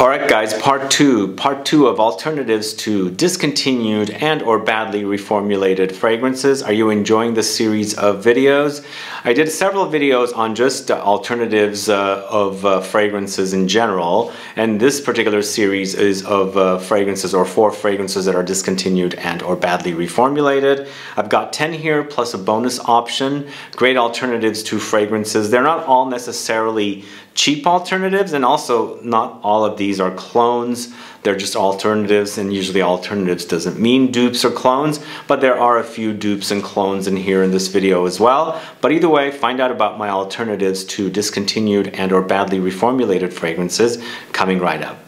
Alright guys, part two. Part two of alternatives to discontinued and or badly reformulated fragrances. Are you enjoying this series of videos? I did several videos on just alternatives uh, of uh, fragrances in general and this particular series is of uh, fragrances or four fragrances that are discontinued and or badly reformulated. I've got 10 here plus a bonus option. Great alternatives to fragrances. They're not all necessarily cheap alternatives and also not all of these are clones they're just alternatives and usually alternatives doesn't mean dupes or clones but there are a few dupes and clones in here in this video as well but either way find out about my alternatives to discontinued and or badly reformulated fragrances coming right up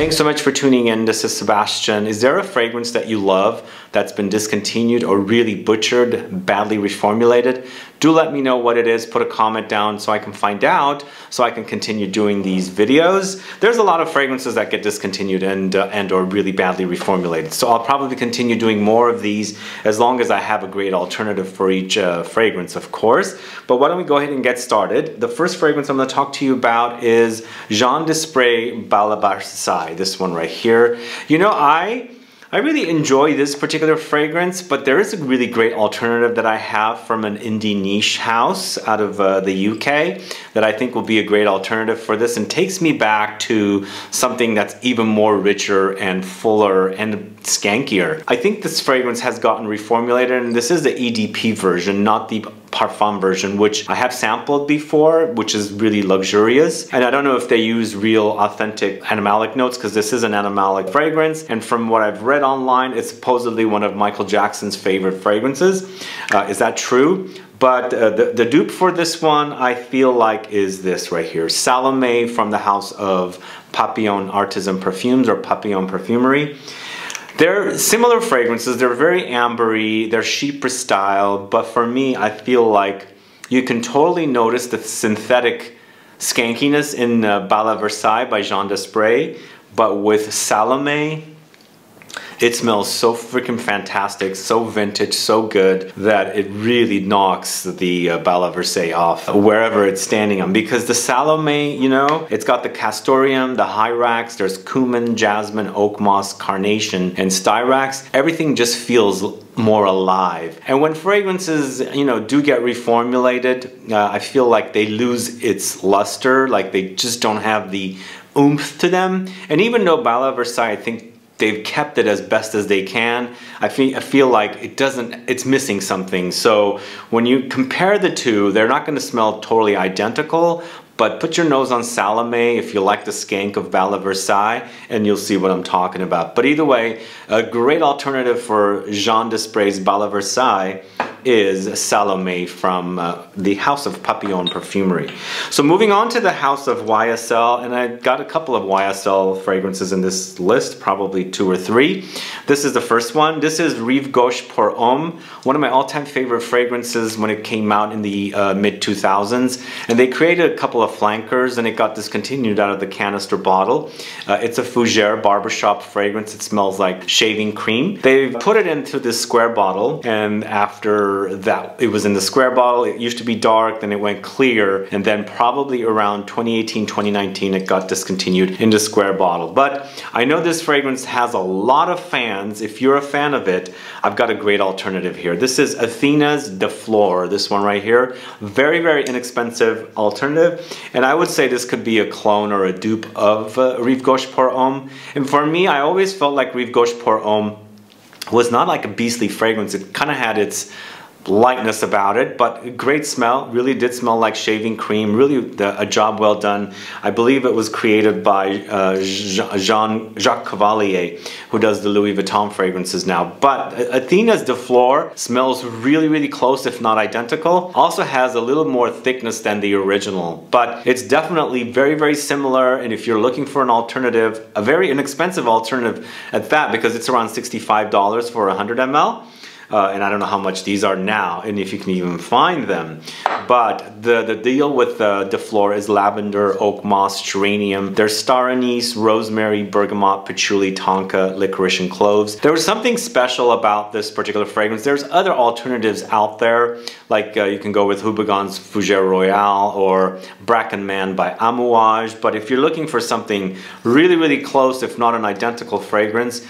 Thanks so much for tuning in. This is Sebastian. Is there a fragrance that you love that's been discontinued or really butchered, badly reformulated? Do let me know what it is. Put a comment down so I can find out so I can continue doing these videos. There's a lot of fragrances that get discontinued and, uh, and or really badly reformulated. So I'll probably continue doing more of these as long as I have a great alternative for each uh, fragrance, of course. But why don't we go ahead and get started. The first fragrance I'm going to talk to you about is Jean Desprez Bal à Versailles this one right here. You know, I I really enjoy this particular fragrance, but there is a really great alternative that I have from an indie niche house out of uh, the UK that I think will be a great alternative for this and takes me back to something that's even more richer and fuller and skankier. I think this fragrance has gotten reformulated and this is the EDP version, not the Parfum version, which I have sampled before, which is really luxurious. And I don't know if they use real authentic animalic notes because this is an animalic fragrance. And from what I've read online, it's supposedly one of Michael Jackson's favorite fragrances. Uh, is that true? But uh, the, the dupe for this one, I feel like is this right here. Salome from the house of Papillon Artisan Perfumes or Papillon Perfumery. They're similar fragrances. They're very ambery. They're chypre style. But for me, I feel like you can totally notice the synthetic skankiness in uh, Bal à Versailles by Jean Desprez. But with Salome, it smells so freaking fantastic, so vintage, so good that it really knocks the uh, Bal à Versailles off wherever it's standing on because the Salome, you know, it's got the castoreum, the hyrax, there's cumin, jasmine, oak moss, carnation, and styrax. Everything just feels more alive. And when fragrances, you know, do get reformulated, uh, I feel like they lose its luster, like they just don't have the oomph to them. And even though Bal à Versailles, I think they've kept it as best as they can. I feel, I feel like it doesn't, it's missing something. So when you compare the two, they're not gonna smell totally identical, but put your nose on Salome if you like the skank of Bal à Versailles and you'll see what I'm talking about. But either way, a great alternative for Jean Desprez's Bal à Versailles is Salome from uh, the House of Papillon Perfumery. So moving on to the House of YSL, and I got a couple of YSL fragrances in this list, probably two or three. This is the first one. This is Rive Gauche pour Homme, one of my all-time favorite fragrances when it came out in the uh, mid-2000s. And they created a couple of flankers and it got discontinued out of the canister bottle. Uh, it's a Fougere barbershop fragrance. It smells like shaving cream. They put it into this square bottle and after that it was in the square bottle. It used to be dark, then it went clear, and then probably around 2018, 2019, it got discontinued in the square bottle. But I know this fragrance has a lot of fans. If you're a fan of it, I've got a great alternative here. This is Athena's De Flore, this one right here. Very, very inexpensive alternative. And I would say this could be a clone or a dupe of uh, Rive Gauche pour Homme. And for me, I always felt like Rive Gauche pour Homme was not like a beastly fragrance. It kind of had its lightness about it, but great smell. Really did smell like shaving cream. Really the, a job well done. I believe it was created by uh, Jean Jacques Cavallier, who does the Louis Vuitton fragrances now. But Athena's De Flore smells really, really close, if not identical. Also has a little more thickness than the original, but it's definitely very, very similar. And if you're looking for an alternative, a very inexpensive alternative at that, because it's around $65 for 100 ml, uh, and I don't know how much these are now and if you can even find them. but the, the deal with uh, Defleur is lavender, oak moss, geranium. There's star anise, rosemary, bergamot, patchouli, tonka, licorice, and cloves. There was something special about this particular fragrance. There's other alternatives out there, like uh, you can go with Houbigant's Fougere Royale or Bracken Man by Amouage, but if you're looking for something really, really close, if not an identical fragrance,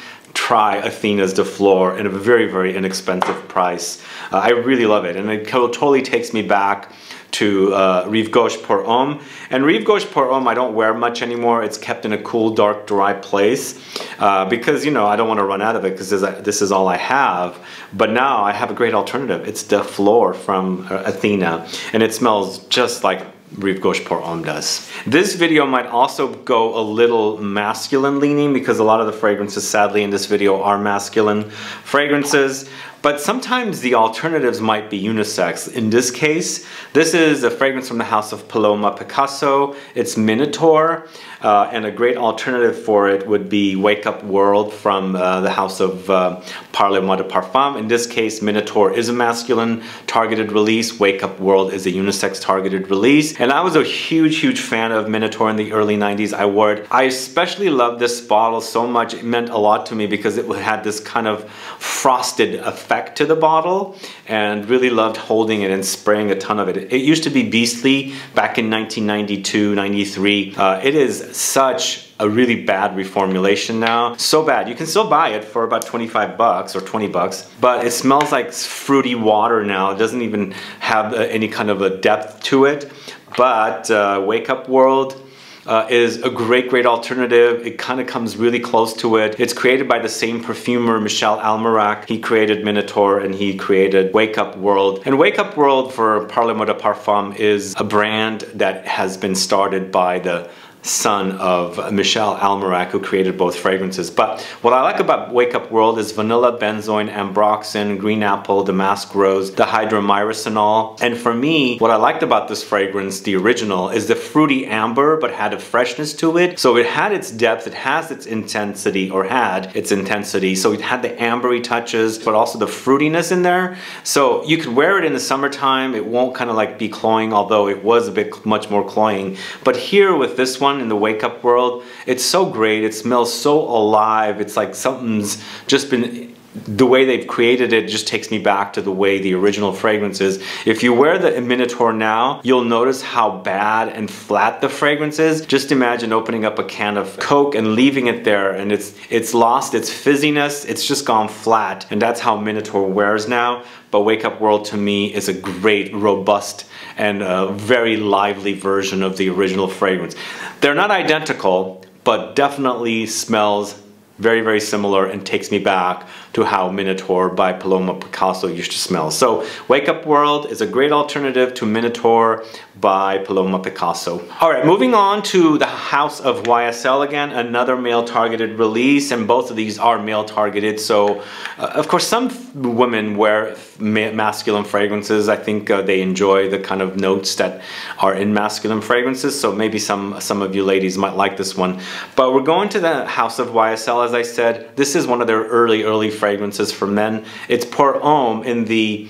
try Athena's Defleur in a very, very inexpensive price. Uh, I really love it, and it totally takes me back to uh, Rive Gauche Pour Homme. And Rive Gauche Pour Homme I don't wear much anymore. It's kept in a cool, dark, dry place uh, because, you know, I don't want to run out of it because this is all I have. But now I have a great alternative. It's Defleur from uh, Athena and it smells just like Gauche Pour Homme does. This video might also go a little masculine leaning because a lot of the fragrances sadly in this video are masculine fragrances. But sometimes the alternatives might be unisex. In this case, this is a fragrance from the house of Paloma Picasso. It's Minotaur, uh, and a great alternative for it would be Wake Up World from uh, the house of uh, Parle-moi de Parfum. In this case, Minotaur is a masculine targeted release. Wake Up World is a unisex targeted release. And I was a huge, huge fan of Minotaur in the early 90s. I wore it. I especially loved this bottle so much. It meant a lot to me because it had this kind of frosted effect effect to the bottle and really loved holding it and spraying a ton of it. It used to be Beastly back in 1992, 93. Uh, it is such a really bad reformulation now. So bad. You can still buy it for about 25 bucks or 20 bucks, but it smells like fruity water now. It doesn't even have uh, any kind of a depth to it. But uh, Wake Up World, uh, is a great, great alternative. It kind of comes really close to it. It's created by the same perfumer, Michel Almairac. He created Minotaur and he created Wake Up World. And Wake Up World for Parle-moi de Parfum is a brand that has been started by the son of Michel Almairac, who created both fragrances. But what I like about Wake Up World is vanilla, benzoin, ambroxan, green apple, damask rose, dihydromyrcenol. And for me, what I liked about this fragrance, the original, is the fruity amber, but had a freshness to it. So it had its depth, it has its intensity, or had its intensity. So it had the ambery touches, but also the fruitiness in there. So you could wear it in the summertime. It won't kind of like be cloying, although it was a bit much more cloying. But here with this one, one in the wake up world. It's so great. It smells so alive. It's like something's just been the way they've created it just takes me back to the way the original fragrance is. If you wear the Minotaur now, you'll notice how bad and flat the fragrance is. Just imagine opening up a can of Coke and leaving it there and it's it's lost its fizziness, it's just gone flat. And that's how Minotaur wears now. But Wake Up World to me is a great, robust, and very lively version of the original fragrance. They're not identical, but definitely smells very, very similar and takes me back to how Minotaur by Paloma Picasso used to smell. So Wake Up World is a great alternative to Minotaur by Paloma Picasso. All right, moving on to the House of YSL again, another male targeted release, and both of these are male targeted. So, uh, of course, some women wear ma masculine fragrances. I think uh, they enjoy the kind of notes that are in masculine fragrances. So maybe some some of you ladies might like this one. But we're going to the House of YSL, as I said. This is one of their early, early fragrances for men. It's Pour Homme in the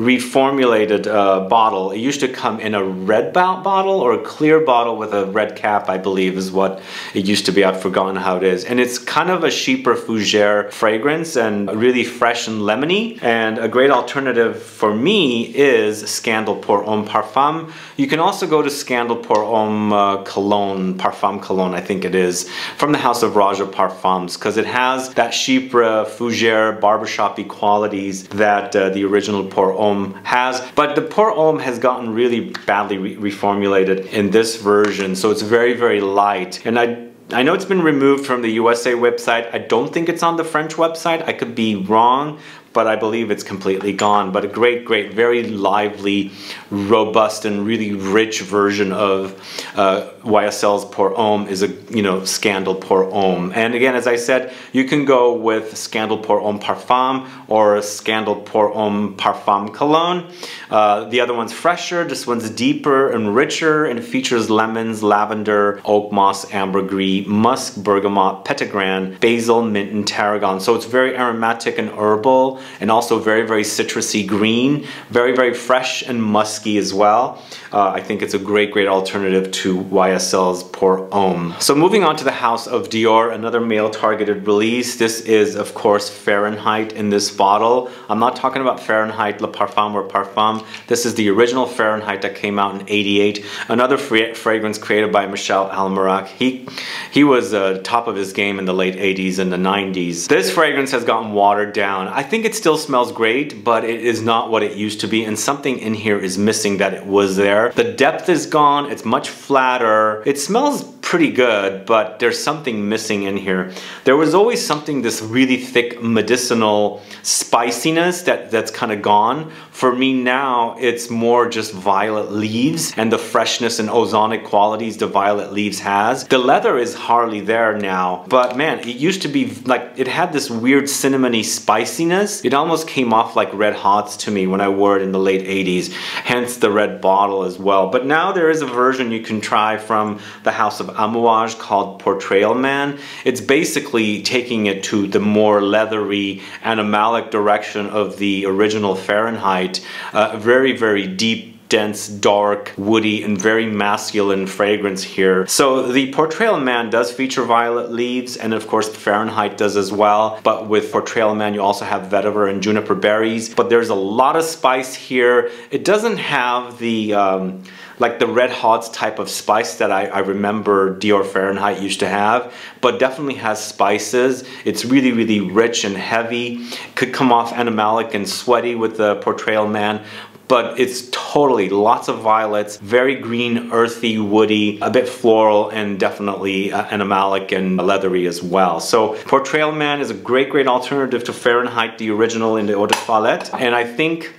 reformulated uh, bottle. It used to come in a red bottle or a clear bottle with a red cap, I believe is what it used to be. I've forgotten how it is. And it's kind of a Chypre Fougere fragrance and really fresh and lemony. And a great alternative for me is Scandal Pour Homme Parfum. You can also go to Scandal Pour Homme uh, Cologne, Parfum Cologne, I think it is, from the house of Raja Parfums, because it has that Chypre Fougere barbershop qualities that uh, the original Pour Homme has. But the Pour Homme has gotten really badly re reformulated in this version, so it's very, very light. And I I know it's been removed from the USA website. I don't think it's on the French website. I could be wrong, but I believe it's completely gone. But a great, great, very lively, robust, and really rich version of uh, YSL's Pour Homme is a you know Scandal Pour Homme. And again, as I said, you can go with Scandal Pour Homme Parfum or Scandal Pour Homme Parfum Cologne. Uh, the other one's fresher. This one's deeper and richer, and features lemons, lavender, oak moss, ambergris, musk, bergamot, petitgrain, basil, mint, and tarragon. So it's very aromatic and herbal and also very, very citrusy green. Very, very fresh and musky as well. Uh, I think it's a great, great alternative to YSL's Pour Homme. So moving on to the House of Dior, another male targeted release. This is, of course, Fahrenheit in this bottle. I'm not talking about Fahrenheit Le Parfum or Parfum. This is the original Fahrenheit that came out in 88. Another fragrance created by Michel Almairac. He, he was uh, top of his game in the late 80s and the 90s. This fragrance has gotten watered down. I think it still smells great, but it is not what it used to be and something in here is missing that it was there. The depth is gone, it's much flatter. It smells pretty good, but there's something missing in here. There was always something, this really thick medicinal spiciness that, that's kind of gone. For me now, it's more just violet leaves and the freshness and ozonic qualities the violet leaves has. The leather is hardly there now, but man, it used to be like, it had this weird cinnamony spiciness. It almost came off like red hots to me when I wore it in the late 80s, hence the red bottle as well. But now there is a version you can try from the House of Amouage called Portrayal Man. It's basically taking it to the more leathery animalic direction of the original Fahrenheit. Uh, very, very deep dense, dark, woody, and very masculine fragrance here. So the Portrayal Man does feature violet leaves, and of course Fahrenheit does as well. But with Portrayal Man, you also have vetiver and juniper berries. But there's a lot of spice here. It doesn't have the um, like the red hots type of spice that I, I, remember Dior Fahrenheit used to have, but definitely has spices. It's really, really rich and heavy. Could come off animalic and sweaty with the Portrayal Man, but it's totally lots of violets, very green, earthy, woody, a bit floral, and definitely uh, animalic and leathery as well. So Portrayal Man is a great, great alternative to Fahrenheit, the original in the Eau de Toilette. And I think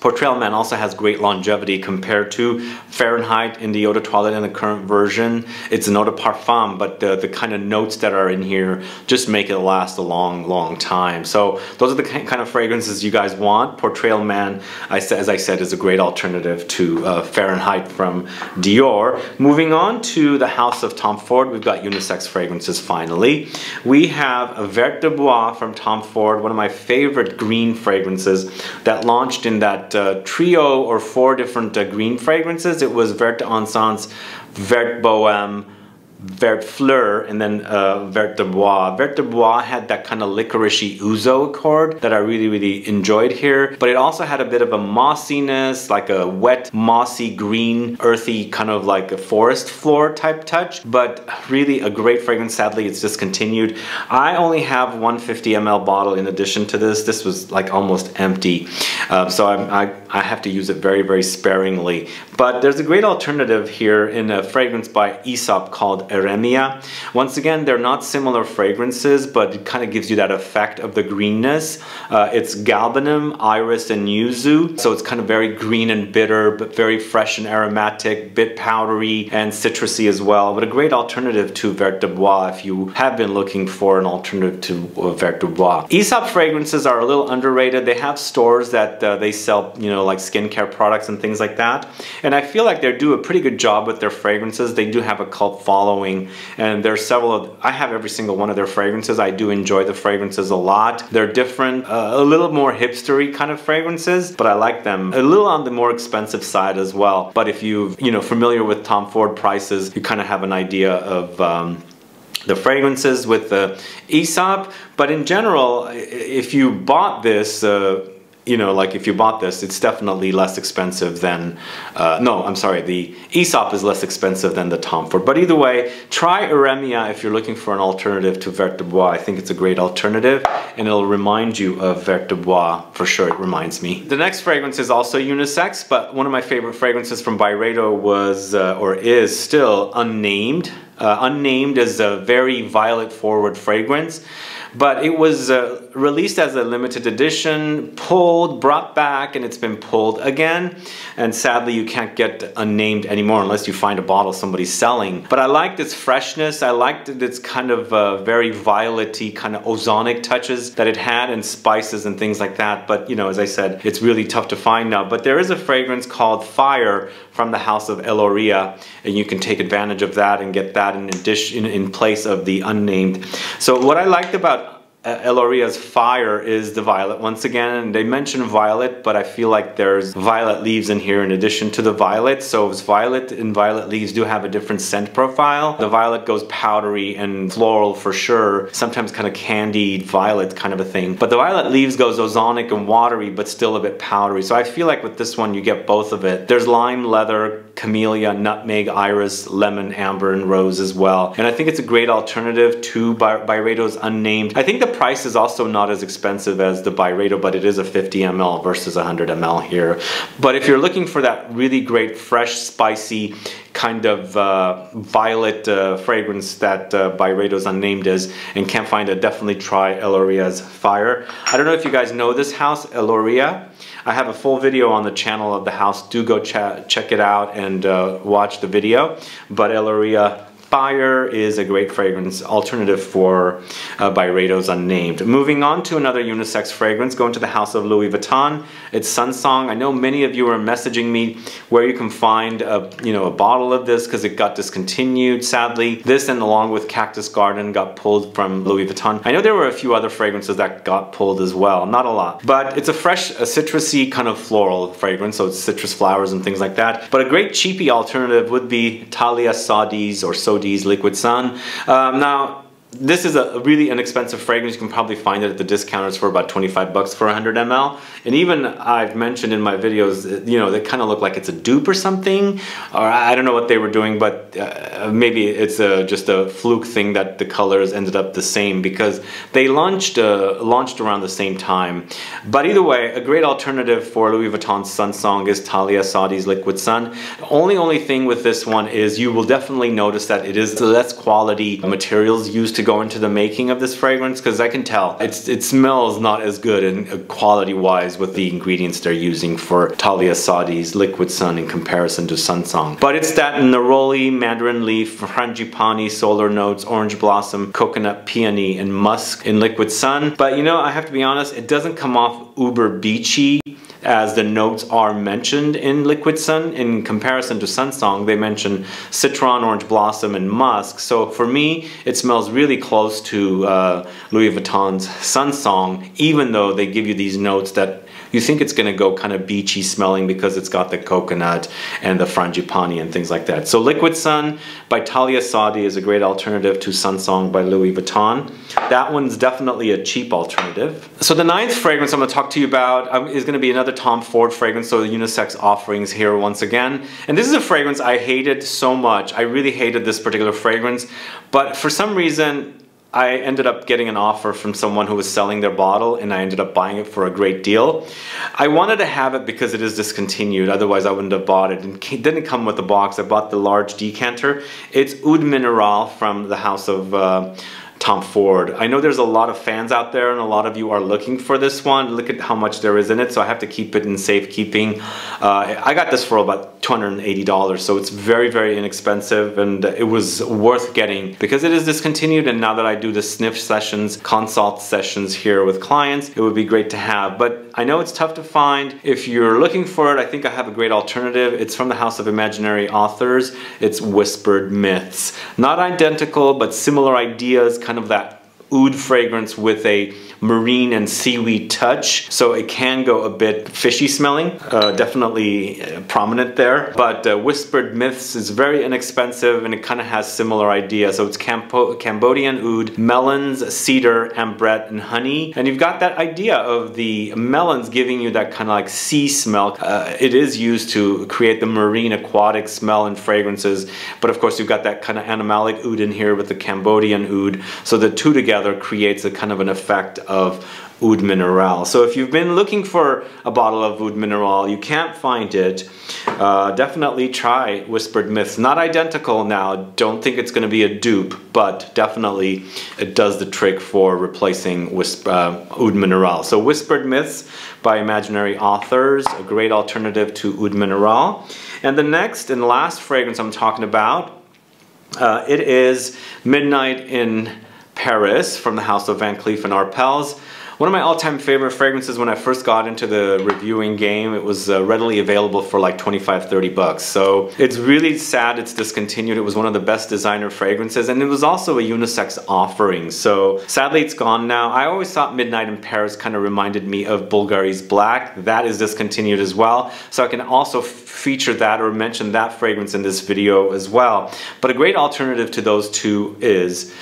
Portrayal Man also has great longevity compared to Fahrenheit in the Eau de Toilette in the current version. It's an Eau de Parfum, but the, the kind of notes that are in here just make it last a long, long time. So those are the kind of fragrances you guys want. Portrayal Man, I, as I said, is a great alternative to uh, Fahrenheit from Dior. Moving on to the House of Tom Ford, we've got unisex fragrances finally. We have a Vert de Bois from Tom Ford, one of my favorite green fragrances that launched in that uh, trio or four different uh, green fragrances. It was Vert d'Encens, Vert Bohème, Vert Fleur and then uh, Vert de Bois. Vert de Bois had that kind of licoricey ouzo accord that I really, really enjoyed here. But it also had a bit of a mossiness, like a wet, mossy, green, earthy, kind of like a forest floor type touch. But really a great fragrance. Sadly, it's discontinued. I only have 150 ml bottle in addition to this. This was like almost empty. Uh, so I, I, I have to use it very, very sparingly. But there's a great alternative here in a fragrance by Aesop called Eremia. Once again, they're not similar fragrances, but it kind of gives you that effect of the greenness. Uh, it's galbanum, iris, and yuzu. So it's kind of very green and bitter, but very fresh and aromatic, bit powdery and citrusy as well. But a great alternative to Vert de Bois if you have been looking for an alternative to uh, Vert de Bois. Aesop fragrances are a little underrated. They have stores that uh, they sell, you know, like skincare products and things like that. And I feel like they do a pretty good job with their fragrances. They do have a cult following following and there's several of, I have every single one of their fragrances. I do enjoy the fragrances a lot. They're different uh, a little more hipstery kind of fragrances but I like them. A little on the more expensive side as well. But if you've you know familiar with Tom Ford prices you kind of have an idea of um, the fragrances with the Aesop. But in general if you bought this uh, you know, like if you bought this, it's definitely less expensive than, uh, no, I'm sorry, the Aesop is less expensive than the Tom Ford. But either way, try Eremia if you're looking for an alternative to Vert de Bois. I think it's a great alternative and it'll remind you of Vert de Bois, for sure it reminds me. The next fragrance is also unisex, but one of my favorite fragrances from Byredo was, uh, or is still, Unnamed. Uh, Unnamed is a very violet forward fragrance but it was uh, released as a limited edition, pulled, brought back, and it's been pulled again. And sadly, you can't get unnamed anymore unless you find a bottle somebody's selling. But I liked its freshness. I liked its kind of uh, very violety, kind of ozonic touches that it had and spices and things like that. But you know, as I said, it's really tough to find now. But there is a fragrance called Fire from the house of Eloria, and you can take advantage of that and get that in, addition, in, place of the unnamed. So what I liked about Eloria's Fire is the violet once again. And they mention violet, but I feel like there's violet leaves in here in addition to the violet. So it's violet and violet leaves do have a different scent profile. The violet goes powdery and floral for sure. Sometimes kind of candied violet kind of a thing. But the violet leaves goes ozonic and watery, but still a bit powdery. So I feel like with this one, you get both of it. There's lime, leather, camellia, nutmeg, iris, lemon, amber, and rose as well. And I think it's a great alternative to By Byredo's Unnamed. I think the price is also not as expensive as the Byredo, but it is a 50 ml versus 100 ml here. But if you're looking for that really great, fresh, spicy, kind of uh, violet uh, fragrance that uh, Byredo's Unnamed is and can't find it, definitely try Eloria's Fire. I don't know if you guys know this house, Eloria. I have a full video on the channel of the house. Do go ch check it out and uh, watch the video. But Eloria Fire is a great fragrance alternative for uh, Byredo's Unnamed. Moving on to another unisex fragrance, going to the house of Louis Vuitton. It's Sunsong. I know many of you are messaging me where you can find a, you know, a bottle of this because it got discontinued, sadly. This and along with Cactus Garden got pulled from Louis Vuitton. I know there were a few other fragrances that got pulled as well, not a lot. But it's a fresh, a citrusy kind of floral fragrance, so it's citrus flowers and things like that. But a great cheapy alternative would be Thalia Sodi's or So Cody's Liquid Sun. Um, now, this is a really inexpensive fragrance. You can probably find it at the discounters for about 25 bucks for 100 ml. And even I've mentioned in my videos, you know, they kind of look like it's a dupe or something. Or I don't know what they were doing, but uh, maybe it's a, just a fluke thing that the colors ended up the same because they launched uh, launched around the same time. But either way, a great alternative for Louis Vuitton's Sun Song is Thalia Sodi's Liquid Sun. Only only thing with this one is you will definitely notice that it is less quality materials used to go into the making of this fragrance because I can tell it's, it smells not as good and uh, quality wise with the ingredients they're using for Thalia Sodi's Liquid Sun in comparison to Sunsong. But it's that neroli, mandarin leaf, frangipani, solar notes, orange blossom, coconut, peony, and musk in Liquid Sun. But you know, I have to be honest, it doesn't come off uber beachy as the notes are mentioned in Liquid Sun. In comparison to Sunsong, they mention citron, orange blossom, and musk. So for me, it smells really close to uh, Louis Vuitton's Sunsong, even though they give you these notes that you think it's going to go kind of beachy smelling because it's got the coconut and the frangipani and things like that. So Liquid Sun by Thalia Sodi is a great alternative to Sunsong by Louis Vuitton. That one's definitely a cheap alternative. So the ninth fragrance I'm to talk to you about um, is going to be another Tom Ford fragrance, so the unisex offerings here once again. And this is a fragrance I hated so much. I really hated this particular fragrance, but for some reason I ended up getting an offer from someone who was selling their bottle and I ended up buying it for a great deal. I wanted to have it because it is discontinued, otherwise I wouldn't have bought it. It didn't come with the box, I bought the large decanter. It's Oud Mineral from the house of uh, Tom Ford. I know there's a lot of fans out there and a lot of you are looking for this one. Look at how much there is in it, so I have to keep it in safekeeping. Uh, I got this for about $280, so it's very, very inexpensive and it was worth getting because it is discontinued and now that I do the sniff sessions, consult sessions here with clients, it would be great to have. But I know it's tough to find. If you're looking for it, I think I have a great alternative. It's from the House of Imaginary Authors. It's Whispered Myths. Not identical, but similar ideas, kind of that oud fragrance with a marine and seaweed touch. So it can go a bit fishy smelling, uh, definitely uh, prominent there. But uh, Whispered Myths is very inexpensive and it kind of has similar ideas. So it's Campo Cambodian oud, melons, cedar, ambrette, and honey. And you've got that idea of the melons giving you that kind of like sea smell. Uh, it is used to create the marine aquatic smell and fragrances. But of course you've got that kind of animalic oud in here with the Cambodian oud. So the two together creates a kind of an effect of Oud Mineral. So if you've been looking for a bottle of Oud Mineral, you can't find it, uh, definitely try Whispered Myths. Not identical now, don't think it's going to be a dupe, but definitely it does the trick for replacing Whisper, uh, Oud Mineral. So Whispered Myths by Imaginary Authors, a great alternative to Oud Mineral. And the next and last fragrance I'm talking about, uh, it is Midnight in Paris from the house of Van Cleef and Arpels. One of my all-time favorite fragrances when I first got into the reviewing game, it was uh, readily available for like 25, 30 bucks. So it's really sad it's discontinued. It was one of the best designer fragrances and it was also a unisex offering. So sadly it's gone now. I always thought Midnight in Paris kind of reminded me of Bulgari's Black. That is discontinued as well. So I can also feature that or mention that fragrance in this video as well. But a great alternative to those two is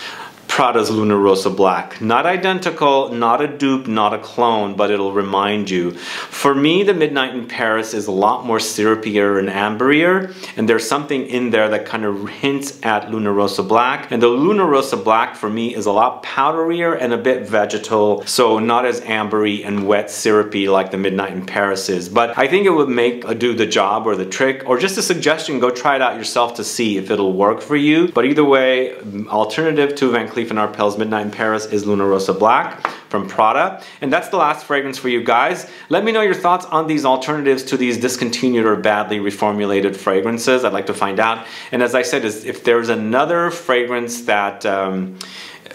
Prada's Luna Rossa Black. Not identical, not a dupe, not a clone, but it'll remind you. For me, the Midnight in Paris is a lot more syrupier and amberier, and there's something in there that kind of hints at Luna Rossa Black. And the Luna Rossa Black for me is a lot powderier and a bit vegetal, so not as ambery and wet syrupy like the Midnight in Paris is. But I think it would make a do the job or the trick, or just a suggestion, go try it out yourself to see if it'll work for you. But either way, alternative to Van Cleef & Arpels Midnight in Paris is Luna Rossa Black from Prada. And that's the last fragrance for you guys. Let me know your thoughts on these alternatives to these discontinued or badly reformulated fragrances. I'd like to find out. And as I said, if there's another fragrance that um,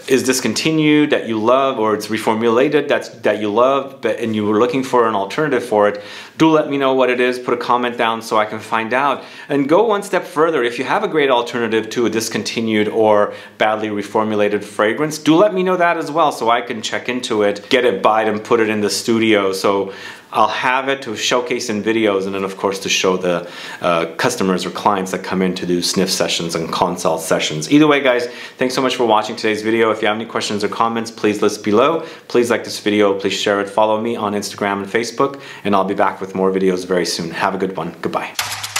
is discontinued that you love or it's reformulated that's that you love but and you were looking for an alternative for it do let me know what it is put a comment down so I can find out. And go one step further. If you have a great alternative to a discontinued or badly reformulated fragrance do let me know that as well so I can check into it get it buyed and put it in the studio. So I'll have it to showcase in videos and then of course to show the uh, customers or clients that come in to do sniff sessions and consult sessions. Either way guys, thanks so much for watching today's video. If you have any questions or comments, please list below. Please like this video, please share it, follow me on Instagram and Facebook, and I'll be back with more videos very soon. Have a good one. Goodbye.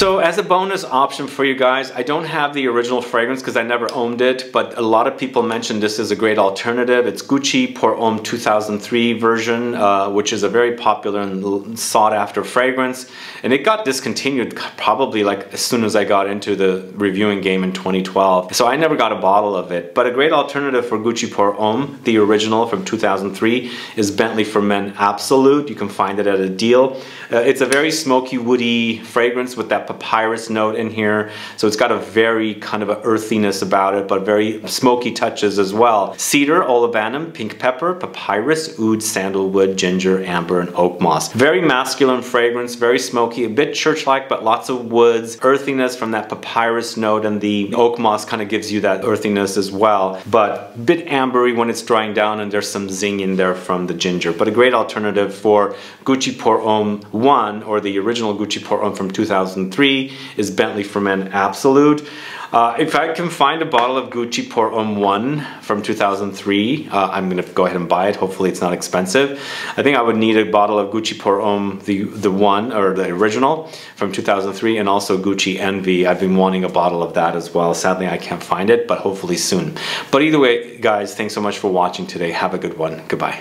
So as a bonus option for you guys, I don't have the original fragrance because I never owned it, but a lot of people mentioned this is a great alternative. It's Gucci Pour Homme 2003 version, uh, which is a very popular and sought after fragrance. And it got discontinued probably like as soon as I got into the reviewing game in 2012. So I never got a bottle of it. But a great alternative for Gucci Pour Homme, the original from 2003, is Bentley for Men Absolute. You can find it at a deal. Uh, it's a very smoky, woody fragrance with that papyrus note in here. So it's got a very kind of a earthiness about it, but very smoky touches as well. Cedar, olibanum, pink pepper, papyrus, oud, sandalwood, ginger, amber, and oak moss. Very masculine fragrance, very smoky, a bit church-like, but lots of woods, earthiness from that papyrus note, and the oak moss kind of gives you that earthiness as well. But a bit ambery when it's drying down, and there's some zing in there from the ginger. But a great alternative for Gucci Pour Homme 1, or the original Gucci Homme from 2003 is Bentley for Men Absolute. Uh, if I can find a bottle of Gucci Homme 1 from 2003, uh, I'm going to go ahead and buy it. Hopefully it's not expensive. I think I would need a bottle of Gucci Homme, the, the one, or the original from 2003, and also Gucci Envy. I've been wanting a bottle of that as well. Sadly, I can't find it, but hopefully soon. But either way, guys, thanks so much for watching today. Have a good one. Goodbye.